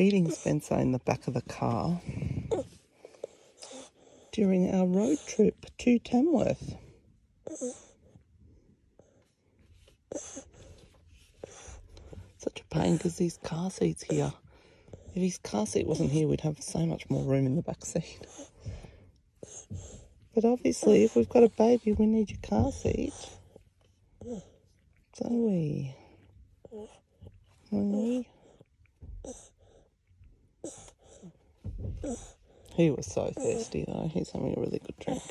feeding Spencer in the back of the car during our road trip to Tamworth. Such a pain because these car seats here. If his car seat wasn't here, we'd have so much more room in the back seat. But obviously, if we've got a baby, we need your car seat. Zoe. Zoe. He was so thirsty though. He's having a really good drink.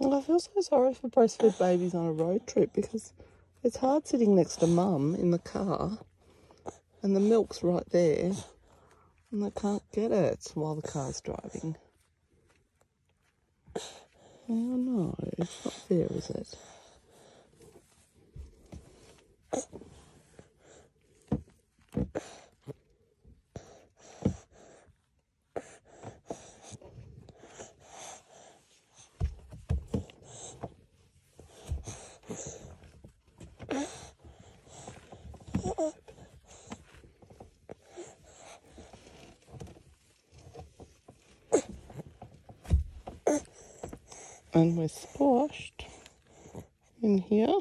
I feel so sorry for breastfed babies on a road trip because it's hard sitting next to mum in the car and the milk's right there and they can't get it while the car's driving. Oh no, it's not fair, is it? And we're squashed in here.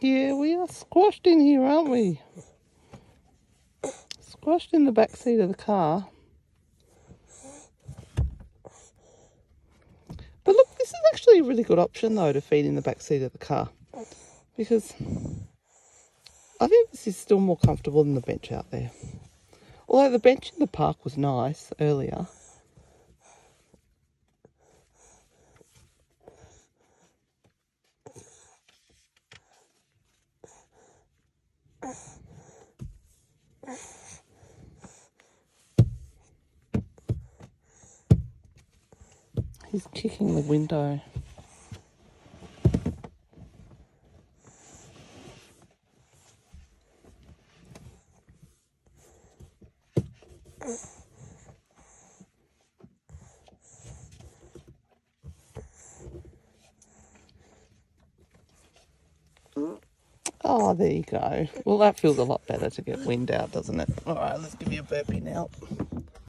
yeah, we are squashed in here, aren't we? Squashed in the back seat of the car. But look, this is actually a really good option though to feed in the back seat of the car because I think this is still more comfortable than the bench out there. Although the bench in the park was nice earlier. He's kicking the window. Oh, there you go. Well, that feels a lot better to get wind out, doesn't it? All right, let's give you a burpee now.